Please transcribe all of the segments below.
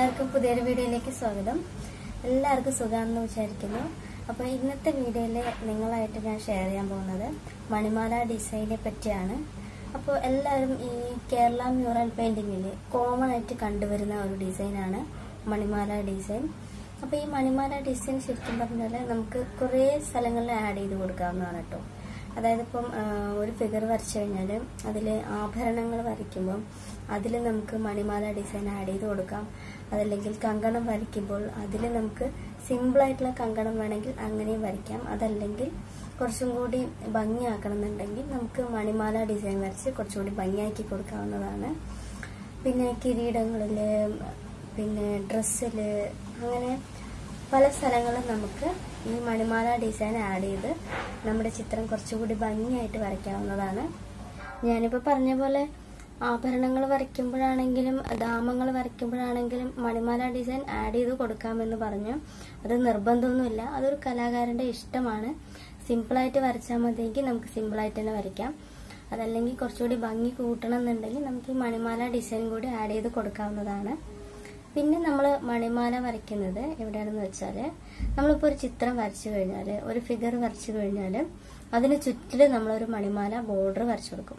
എല്ലാവർക്കും പുതിയൊരു വീഡിയോയിലേക്ക് സ്വാഗതം. എല്ലാവർക്കും സുഖമാണെന്ന് വിചാരിക്കുന്നു. അപ്പോൾ ഇന്നത്തെ വീഡിയോയിൽ നിങ്ങളായിട്ട് ഞാൻ ഷെയർ ചെയ്യാൻ പോകുന്നത് മണിമാല ഡിസൈനെ പറ്റിയാണ്. അപ്പോൾ എല്ലാവരും ഈ കേരള മ്യൂറൽ പെയിന്റിങ്ങിൽ കോമൺ ആയിട്ട് കണ്ടുവരുന്ന ഒരു ഡിസൈനാണ് മണിമാല ഡിസൈൻ അപ്പോൾ ഈ മണിമാല ഡിസൈൻ ശരിക്കും പറഞ്ഞാൽ നമുക്ക് കുറേ സ്ഥലങ്ങളിൽ ആഡ് ചെയ്ത് കൊടുക്കാവുന്നതാണ് കേട്ടോ. അതായത് ഇപ്പം ഒരു ഫിഗർ വരച്ചു കഴിഞ്ഞാൽ അതിൽ ആഭരണങ്ങൾ വരയ്ക്കുമ്പം അതിൽ നമുക്ക് മണിമാല ഡിസൈൻ ആഡ് ചെയ്ത് കൊടുക്കാം. അതല്ലെങ്കിൽ കങ്കണം വരയ്ക്കുമ്പോൾ അതിൽ നമുക്ക് സിമ്പിളായിട്ടുള്ള കങ്കണം വേണമെങ്കിൽ അങ്ങനെയും വരയ്ക്കാം. അതല്ലെങ്കിൽ കുറച്ചും കൂടി ഭംഗിയാക്കണം എന്നുണ്ടെങ്കിൽ നമുക്ക് മണിമാല ഡിസൈൻ വരച്ച് കുറച്ചും കൂടി ഭംഗിയാക്കി കൊടുക്കാവുന്നതാണ്. പിന്നെ കിരീടങ്ങളിൽ പിന്നെ ഡ്രസ്സിൽ അങ്ങനെ പല സ്ഥലങ്ങളും നമുക്ക് ഈ മണിമാല ഡിസൈൻ ആഡ് ചെയ്ത് നമ്മുടെ ചിത്രം കുറച്ചുകൂടി ഭംഗിയായിട്ട് വരയ്ക്കാവുന്നതാണ്. ഞാനിപ്പോൾ പറഞ്ഞ പോലെ ആഭരണങ്ങൾ വരയ്ക്കുമ്പോഴാണെങ്കിലും ദാമങ്ങൾ വരയ്ക്കുമ്പോഴാണെങ്കിലും മണിമാല ഡിസൈൻ ആഡ് ചെയ്ത് കൊടുക്കാമെന്ന് പറഞ്ഞു. അത് നിർബന്ധമൊന്നുമില്ല. അതൊരു കലാകാരന്റെ ഇഷ്ടമാണ്. സിമ്പിളായിട്ട് വരച്ചാൽ മതിയെങ്കിൽ നമുക്ക് സിമ്പിളായിട്ട് തന്നെ വരയ്ക്കാം. അതല്ലെങ്കിൽ കുറച്ചുകൂടി ഭംഗി കൂട്ടണം എന്നുണ്ടെങ്കിൽ നമുക്ക് മണിമാല ഡിസൈൻ കൂടി ആഡ് ചെയ്ത് കൊടുക്കാവുന്നതാണ്. പിന്നെ നമ്മൾ മണിമാല വരയ്ക്കുന്നത് എവിടെയാണെന്ന് വെച്ചാൽ നമ്മളിപ്പോൾ ഒരു ചിത്രം വരച്ചു കഴിഞ്ഞാൽ ഒരു ഫിഗർ വരച്ചു കഴിഞ്ഞാൽ അതിന് ചുറ്റിൽ നമ്മളൊരു മണിമാല ബോർഡർ വരച്ചു കൊടുക്കും.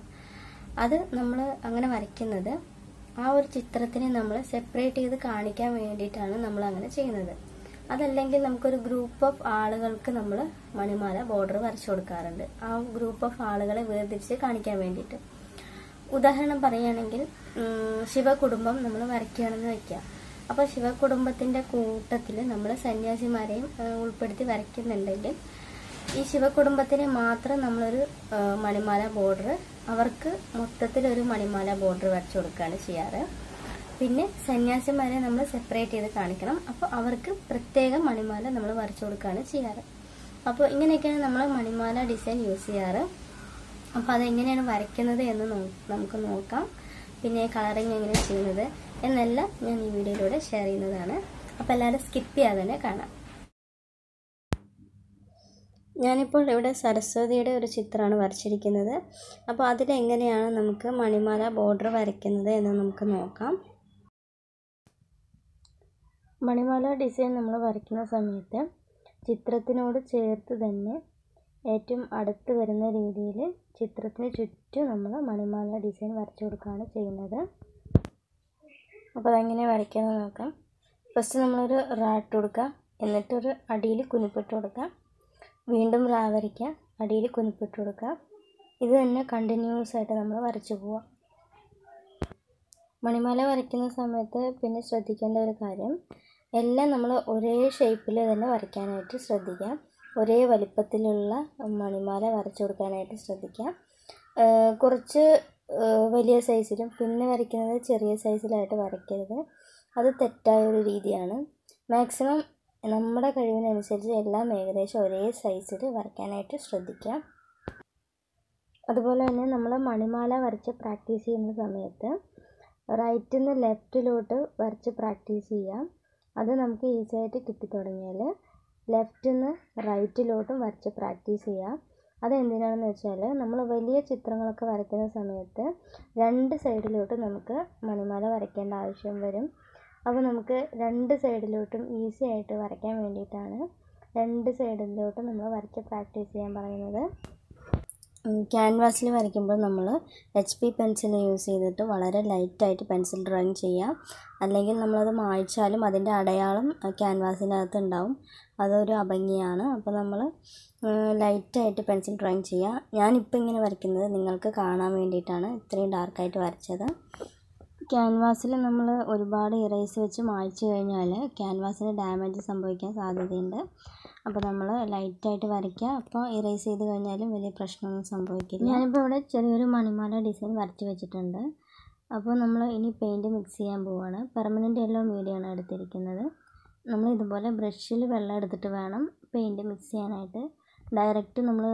അത് നമ്മൾ അങ്ങനെ വരയ്ക്കുന്നത് ആ ഒരു ചിത്രത്തിനെ നമ്മൾ സെപ്പറേറ്റ് ചെയ്ത് കാണിക്കാൻ വേണ്ടിയിട്ടാണ് നമ്മൾ അങ്ങനെ ചെയ്യുന്നത്. അതല്ലെങ്കിൽ നമുക്കൊരു ഗ്രൂപ്പ് ഓഫ് ആളുകൾക്ക് നമ്മൾ മണിമാല ബോർഡർ വരച്ചു കൊടുക്കാറുണ്ട്. ആ ഗ്രൂപ്പ് ഓഫ് ആളുകളെ വേർതിരിച്ച് കാണിക്കാൻ വേണ്ടിയിട്ട്. ഉദാഹരണം പറയുകയാണെങ്കിൽ ശിവകുടുംബം നമ്മൾ വരയ്ക്കുകയാണെന്ന് വയ്ക്കുക അപ്പോൾ ശിവകുടുംബത്തിന്റെ കൂട്ടത്തിൽ നമ്മൾ സന്യാസിമാരെയും ഉൾപ്പെടുത്തി വരയ്ക്കുന്നുണ്ടെങ്കിൽ ഈ ശിവകുടുംബത്തിനെ മാത്രം നമ്മളൊരു മണിമാല ബോർഡർ അവർക്ക് മൊത്തത്തിലൊരു മണിമാല ബോർഡർ വരച്ചു കൊടുക്കുകയാണ് ചെയ്യാറ്. പിന്നെ സന്യാസിമാരെ നമ്മൾ സെപ്പറേറ്റ് ചെയ്ത് കാണിക്കണം. അപ്പോൾ അവർക്ക് പ്രത്യേക മണിമാല നമ്മൾ വരച്ചു കൊടുക്കുകയാണ് ചെയ്യാറ്. അപ്പോൾ ഇങ്ങനെയൊക്കെയാണ് നമ്മൾ മണിമാല ഡിസൈൻ യൂസ് ചെയ്യാറ്. അപ്പോൾ അതെങ്ങനെയാണ് വരയ്ക്കുന്നത് എന്ന് നമുക്ക് നോക്കാം. പിന്നെ കളറിങ് എങ്ങനെയാണ് ചെയ്യുന്നത്. എന്നെല്ലാം ഞാൻ ഈ വീഡിയോയിലൂടെ ഷെയർ ചെയ്യുന്നതാണ്. അപ്പോൾ എല്ലാവരും സ്കിപ്പ് ചെയ്യാതെ തന്നെ കാണാം. ഞാനിപ്പോൾ ഇവിടെ സരസ്വതിയുടെ ഒരു ചിത്രമാണ് വരച്ചിരിക്കുന്നത്. അപ്പോൾ അതിലെങ്ങനെയാണ് നമുക്ക് മണിമാല ബോർഡർ വരയ്ക്കുന്നത് എന്ന് നമുക്ക് നോക്കാം. മണിമാല ഡിസൈൻ നമ്മൾ വരയ്ക്കുന്ന സമയത്ത് ചിത്രത്തിനോട് ചേർത്ത് തന്നെ ഏറ്റവും അടുത്ത് വരുന്ന രീതിയിൽ ചിത്രത്തിന് ചുറ്റും നമ്മൾ മണിമാല ഡിസൈൻ വരച്ചു കൊടുക്കുകയാണ് ചെയ്യുന്നത്. അപ്പോൾ അതെങ്ങനെ വരയ്ക്കാമെന്ന് നോക്കാം. ഫസ്റ്റ് നമ്മളൊരു റാ ഇട്ട് കൊടുക്കുക എന്നിട്ടൊരു അടിയിൽ കുനിപ്പിട്ട് കൊടുക്കുക വീണ്ടും റാ വരയ്ക്കുക അടിയിൽ കുനിപ്പിട്ട് കൊടുക്കുക ഇത് തന്നെ കണ്ടിന്യൂസ് ആയിട്ട് നമ്മൾ വരച്ചു പോവാം. മണിമാല വരയ്ക്കുന്ന സമയത്ത് പിന്നെ ശ്രദ്ധിക്കേണ്ട ഒരു കാര്യം എല്ലാം നമ്മൾ ഒരേ ഷേപ്പിൽ തന്നെ വരയ്ക്കാനായിട്ട് ശ്രദ്ധിക്കാം. ഒരേ വലിപ്പത്തിലുള്ള മണിമാല വരച്ചു കൊടുക്കാനായിട്ട് ശ്രദ്ധിക്കാം. കുറച്ച് വലിയ സൈസിലും പിന്നെ വരയ്ക്കുന്നത് ചെറിയ സൈസിലായിട്ട് വരയ്ക്കരുത്. അത് തെറ്റായ ഒരു രീതിയാണ്. മാക്സിമം നമ്മുടെ കഴിവിനനുസരിച്ച് എല്ലാം ഏകദേശം ഒരേ സൈസിൽ വരയ്ക്കാനായിട്ട് ശ്രദ്ധിക്കാം. അതുപോലെ തന്നെ നമ്മൾ മണിമാല വരച്ച് പ്രാക്ടീസ് ചെയ്യുന്ന സമയത്ത് റൈറ്റിൽ നിന്ന് ലെഫ്റ്റിലോട്ട് വരച്ച് പ്രാക്ടീസ് ചെയ്യാം. അത് നമുക്ക് ഈസിയായിട്ട് കിട്ടിത്തുടങ്ങിയാൽ ലെഫ്റ്റിൽ നിന്ന് റൈറ്റിലോട്ടും വരച്ച് പ്രാക്ടീസ് ചെയ്യാം. അതെന്തിനാണെന്ന് വെച്ചാൽ നമ്മൾ വലിയ ചിത്രങ്ങളൊക്കെ വരയ്ക്കുന്ന സമയത്ത് രണ്ട് സൈഡിലോട്ട് നമുക്ക് മണിമാല വരയ്ക്കേണ്ട ആവശ്യം വരും. അപ്പോൾ നമുക്ക് രണ്ട് സൈഡിലോട്ടും ഈസി ആയിട്ട് വരയ്ക്കാൻ വേണ്ടിയിട്ടാണ് രണ്ട് സൈഡിലോട്ടും നമ്മൾ വരച്ച് പ്രാക്ടീസ് ചെയ്യാൻ പറയുന്നത്. ക്യാൻവാസിൽ വരയ്ക്കുമ്പോൾ നമ്മൾ എച്ച് പി പെൻസിൽ യൂസ് ചെയ്തിട്ട് വളരെ ലൈറ്റായിട്ട് പെൻസിൽ ഡ്രോയിങ് ചെയ്യാം. അല്ലെങ്കിൽ നമ്മളത് മായ്ച്ചാലും അതിന്റെ അടയാളം ക്യാൻവാസിനകത്ത് ഉണ്ടാവും. അതൊരു അഭംഗിയാണ്. അപ്പോൾ നമ്മൾ ലൈറ്റായിട്ട് പെൻസിൽ ഡ്രോയിങ് ചെയ്യുക ഞാനിപ്പോൾ ഇങ്ങനെ വരയ്ക്കുന്നത് നിങ്ങൾക്ക് കാണാൻ വേണ്ടിയിട്ടാണ്. ഇത്രയും ഡാർക്കായിട്ട് വരച്ചത്. ക്യാൻവാസിൽ നമ്മൾ ഒരുപാട് ഇറേസ് വെച്ച് മായ്ച്ചു കഴിഞ്ഞാൽ ക്യാൻവാസിന് ഡാമേജ് സംഭവിക്കാൻ സാധ്യതയുണ്ട്. അപ്പോൾ നമ്മൾ ലൈറ്റായിട്ട് വരയ്ക്കുക. അപ്പോൾ ഇറേസ് ചെയ്ത് കഴിഞ്ഞാലും വലിയ പ്രശ്നമൊന്നും സംഭവിക്കില്ല. ഞാനിപ്പോൾ ഇവിടെ ചെറിയൊരു മണിമാല ഡിസൈൻ വരച്ച് വെച്ചിട്ടുണ്ട്. അപ്പോൾ നമ്മൾ ഇനി പെയിന്റ് മിക്സ് ചെയ്യാൻ പോവുകയാണ് പെർമനന്റ് യെല്ലോ മീഡിയമാണ് എടുത്തിരിക്കുന്നത്. നമ്മൾ ഇതുപോലെ ബ്രഷിൽ വെള്ളം എടുത്തിട്ട് വേണം പെയിന്റ് മിക്സ് ചെയ്യാനായിട്ട്. ഡയറക്റ്റ് നമ്മൾ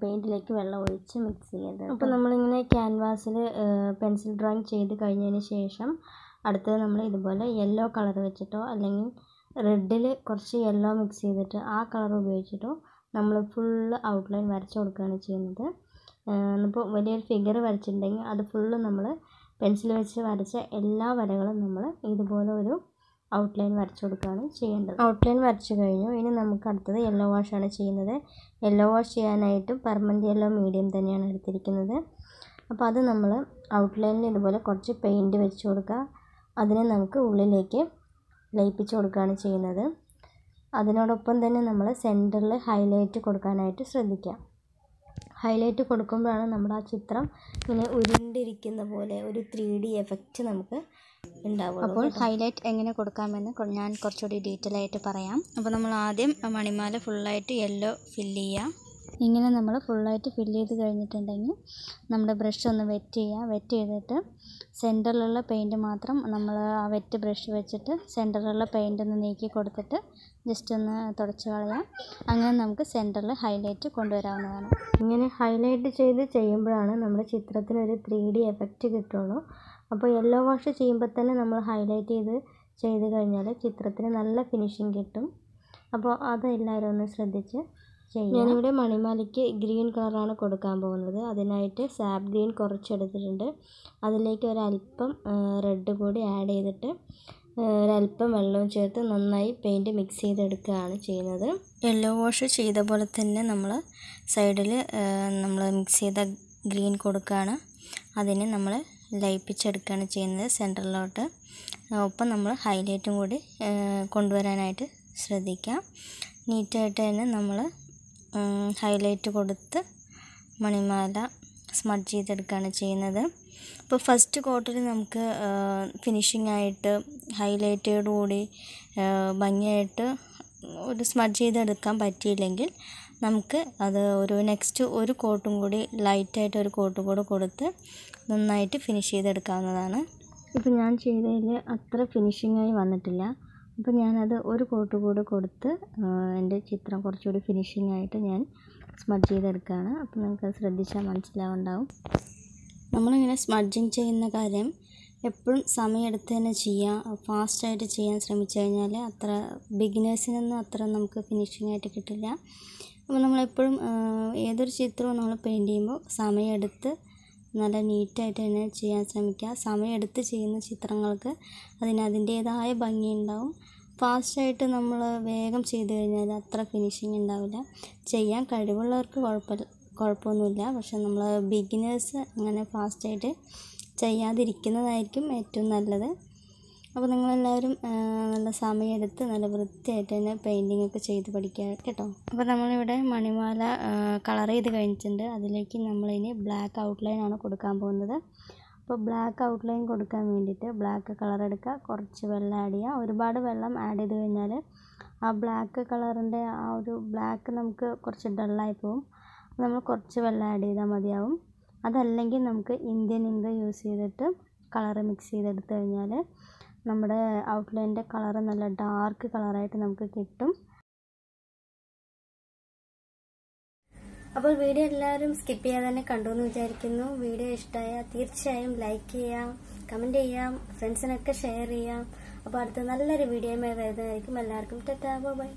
പെയിന്റിലേക്ക് വെള്ളം ഒഴിച്ച് മിക്സ് ചെയ്യരുത് അപ്പോൾ നമ്മളിങ്ങനെ ക്യാൻവാസിൽ പെൻസിൽ ഡ്രോയിങ് ചെയ്ത് കഴിഞ്ഞതിന് ശേഷം അടുത്തത് നമ്മൾ ഇതുപോലെ യെല്ലോ കളർ വെച്ചിട്ടോ അല്ലെങ്കിൽ റെഡിൽ കുറച്ച് യെല്ലോ മിക്സ് ചെയ്തിട്ട് ആ കളർ ഉപയോഗിച്ചിട്ടോ നമ്മൾ ഫുള്ള് ഔട്ട്ലൈൻ വരച്ചു കൊടുക്കുകയാണ് ചെയ്യുന്നത്. ഇപ്പോൾ വലിയൊരു ഫിഗർ വരച്ചിട്ടുണ്ടെങ്കിൽ അത് ഫുള്ള് നമ്മൾ പെൻസിൽ വെച്ച് വരച്ച എല്ലാ വരകളും നമ്മൾ ഇതുപോലെ ഒരു ഔട്ട്ലൈൻ വരച്ചു കൊടുക്കുകയാണ് ചെയ്യേണ്ടത്. ഔട്ട്ലൈൻ വരച്ചു കഴിഞ്ഞു. ഇനി നമുക്ക് അടുത്തത് യെല്ലോ വാഷാണ് ചെയ്യുന്നത്. യെല്ലോ വാഷ് ചെയ്യാനായിട്ടും പെർമനന്റ് യെല്ലോ മീഡിയം തന്നെയാണ് എടുത്തിരിക്കുന്നത്. അപ്പോൾ അത് നമ്മൾ ഔട്ട്ലൈനിൽ ഇതുപോലെ കുറച്ച് പെയിന്റ് വെച്ച് കൊടുക്കുക. അതിനെ നമുക്ക് ഉള്ളിലേക്ക് ലയിപ്പിച്ച് കൊടുക്കുകയാണ് ചെയ്യുന്നത്. അതിനോടൊപ്പം തന്നെ നമ്മൾ സെന്ററിൽ ഹൈലൈറ്റ് കൊടുക്കാനായിട്ട് ശ്രദ്ധിക്കാം ഹൈലൈറ്റ് കൊടുക്കുമ്പോഴാണ് നമ്മുടെ ആ ചിത്രം ഇങ്ങനെ ഉരുണ്ടിരിക്കുന്ന പോലെ ഒരു ത്രീ ഡി എഫക്റ്റ് നമുക്ക് അപ്പോൾ ഹൈലൈറ്റ് എങ്ങനെ കൊടുക്കാമെന്ന് ഞാൻ കുറച്ചുകൂടി ഡീറ്റെയിൽ ആയിട്ട് പറയാം. അപ്പോൾ നമ്മൾ ആദ്യം മണിമാല ഫുള്ളായിട്ട് യെല്ലോ ഫില്ല് ചെയ്യാം. ഇങ്ങനെ നമ്മൾ ഫുള്ളായിട്ട് ഫില്ല് ചെയ്ത് കഴിഞ്ഞിട്ടുണ്ടെങ്കിൽ നമ്മുടെ ബ്രഷ് ഒന്ന് വെറ്റ് ചെയ്യുക. വെറ്റ് ചെയ്തിട്ട് സെന്ററിലുള്ള പെയിന്റ് മാത്രം നമ്മൾ ആ വെറ്റ് ബ്രഷ് വെച്ചിട്ട് സെന്ററിലുള്ള പെയിന്റ് ഒന്ന് നീക്കി കൊടുത്തിട്ട് ജസ്റ്റ് ഒന്ന് തുടച്ച് കളയാം. അങ്ങനെ നമുക്ക് സെന്ററിൽ ഹൈലൈറ്റ് കൊണ്ടുവരാവുന്നതാണ്. ഇങ്ങനെ ഹൈലൈറ്റ് ചെയ്ത് ചെയ്യുമ്പോഴാണ് നമ്മുടെ ചിത്രത്തിനൊരു ത്രീ ഡി എഫക്റ്റ് കിട്ടുള്ളൂ. അപ്പോൾ യെല്ലോ വാഷ് ചെയ്യുമ്പോൾ തന്നെ നമ്മൾ ഹൈലൈറ്റ് ചെയ്ത് ചെയ്ത് കഴിഞ്ഞാൽ ചിത്രത്തിന് നല്ല ഫിനിഷിങ് കിട്ടും. അപ്പോൾ അത് എല്ലാവരും ഒന്ന് ശ്രദ്ധിച്ച് ചെയ്യാം ഞാനിവിടെ മണിമാലയ്ക്ക് ഗ്രീൻ കളറാണ് കൊടുക്കാൻ പോകുന്നത്. അതിനായിട്ട് സാപ്പ് ഗ്രീൻ കുറച്ചെടുത്തിട്ടുണ്ട്. അതിലേക്ക് ഒരല്പം റെഡ് കൂടി ആഡ് ചെയ്തിട്ട് ഒരല്പം വെള്ളവും ചേർത്ത് നന്നായി പെയിന്റ് മിക്സ് ചെയ്തെടുക്കുകയാണ് ചെയ്യുന്നത്. യെല്ലോ വാഷ് ചെയ്ത പോലെ തന്നെ നമ്മൾ സൈഡിൽ നമ്മൾ മിക്സ് ചെയ്ത ഗ്രീൻ കൊടുക്കുകയാണ്. അതിനെ നമ്മൾ ലയിപ്പിച്ചെടുക്കുകയാണ് ചെയ്യുന്നത് സെന്ററിലോട്ട്. ഒപ്പം നമ്മൾ ഹൈലൈറ്റും കൂടി കൊണ്ടുവരാനായിട്ട് ശ്രദ്ധിക്കാം. നീറ്റായിട്ട് തന്നെ നമ്മൾ ഹൈലൈറ്റ് കൊടുത്ത് മണിമാല സ്മഡ് ചെയ്തെടുക്കുകയാണ് ചെയ്യുന്നത്. ഇപ്പോൾ ഫസ്റ്റ് കോട്ടിൽ നമുക്ക് ഫിനിഷിംഗ് ആയിട്ട് ഹൈലൈറ്റോടുകൂടി ഭംഗിയായിട്ട് ഒരു സ്മഡ് ചെയ്തെടുക്കാൻ പറ്റിയില്ലെങ്കിൽ നമുക്ക് അത് ഒരു നെക്സ്റ്റ് ഒരു കോട്ടും കൂടി ലൈറ്റായിട്ട് ഒരു കോട്ടും കൂടെ കൊടുത്ത് നന്നായിട്ട് ഫിനിഷ് ചെയ്തെടുക്കാവുന്നതാണ്. ഇപ്പോൾ ഞാൻ ചെയ്തതിൽ അത്ര ഫിനിഷിങ്ങായി വന്നിട്ടില്ല. അപ്പോൾ ഞാനത് ഒരു കോട്ട് കൂടെ കൊടുത്ത് എന്റെ ചിത്രം കുറച്ചുകൂടി ഫിനിഷിംഗ് ആയിട്ട് ഞാൻ സ്മഡ്ജ് ചെയ്തെടുക്കുകയാണ് അപ്പോൾ നിങ്ങൾക്ക് ശ്രദ്ധിച്ചാൽ മനസ്സിലാവുണ്ടാവും. നമ്മളിങ്ങനെ സ്മഡ്ജിങ് ചെയ്യുന്ന കാര്യം എപ്പോഴും സമയമെടുത്ത് തന്നെ ചെയ്യുക ഫാസ്റ്റായിട്ട് ചെയ്യാൻ ശ്രമിച്ചു കഴിഞ്ഞാൽ അത്ര ബിഗിനേഴ്സിനൊന്നും അത്ര നമുക്ക് ഫിനിഷിംഗ് ആയിട്ട് കിട്ടില്ല. അപ്പോൾ നമ്മളെപ്പോഴും ഏതൊരു ചിത്രവും നമ്മൾ പെയിന്റ് ചെയ്യുമ്പോൾ സമയമെടുത്ത് നല്ല നീറ്റായിട്ട് തന്നെ ചെയ്യാൻ ശ്രമിക്കുക. സമയമെടുത്ത് ചെയ്യുന്ന ചിത്രങ്ങൾക്ക് അതിന് അതിന്റേതായ ഭംഗിയുണ്ടാവും ഫാസ്റ്റായിട്ട് നമ്മൾ വേഗം ചെയ്ത് കഴിഞ്ഞാൽ അത്ര ഫിനിഷിങ് ഉണ്ടാവില്ല. ചെയ്യാൻ കഴിവുള്ളവർക്ക് കുഴപ്പമില്ല കുഴപ്പമൊന്നുമില്ല. പക്ഷെ നമ്മൾ ബിഗിനേഴ്സ് അങ്ങനെ ഫാസ്റ്റായിട്ട് ചെയ്യാതിരിക്കുന്നതായിരിക്കും ഏറ്റവും നല്ലത്. അപ്പോൾ നിങ്ങളെല്ലാവരും നല്ല സമയമെടുത്ത് നല്ല വൃത്തിയായിട്ട് തന്നെ പെയിന്റിംഗ് ഒക്കെ ചെയ്ത് പഠിക്കുക കേട്ടോ. അപ്പോൾ നമ്മളിവിടെ മണിമാല കളർ ചെയ്ത് കഴിഞ്ഞിട്ടുണ്ട് അതിലേക്ക് നമ്മളിനി ബ്ലാക്ക് ഔട്ട്ലൈൻ ആണ് കൊടുക്കാൻ പോകുന്നത്. അപ്പോൾ ബ്ലാക്ക് ഔട്ട്ലൈൻ കൊടുക്കാൻ വേണ്ടിയിട്ട് ബ്ലാക്ക് കളർ എടുക്കുക കുറച്ച് വെള്ളം ആഡ് ചെയ്യുക. ഒരുപാട് വെള്ളം ആഡ് ചെയ്ത് കഴിഞ്ഞാൽ ആ ബ്ലാക്ക് കളറിന്റെ ആ ഒരു ബ്ലാക്ക് നമുക്ക് കുറച്ച് ഡള്ളായി പോകും നമ്മൾ കുറച്ച് വെള്ളം ആഡ് ചെയ്താൽ മതിയാവും. അതല്ലെങ്കിൽ നമുക്ക് ഇന്ത്യൻ ഇങ്ക് യൂസ് ചെയ്തിട്ട് കളർ മിക്സ് ചെയ്തെടുത്ത് കഴിഞ്ഞാൽ നമ്മുടെ ഔട്ട്ലൈന്റെ കളറ് നല്ല ഡാർക്ക് കളറായിട്ട് നമുക്ക് കിട്ടും. അപ്പോൾ വീഡിയോ എല്ലാവരും സ്കിപ്പ് ചെയ്യാതെ തന്നെ കണ്ടു എന്ന് വിചാരിക്കുന്നു. വീഡിയോ ഇഷ്ടമായാൽ തീർച്ചയായും ലൈക്ക് ചെയ്യാം കമന്റ് ചെയ്യാം ഫ്രണ്ട്സിനൊക്കെ ഷെയർ ചെയ്യാം. അപ്പോൾ അടുത്ത നല്ലൊരു വീഡിയോയുമായി വരുന്നതായിരിക്കും. എല്ലാവർക്കും ടെറ്റാ ബൈ.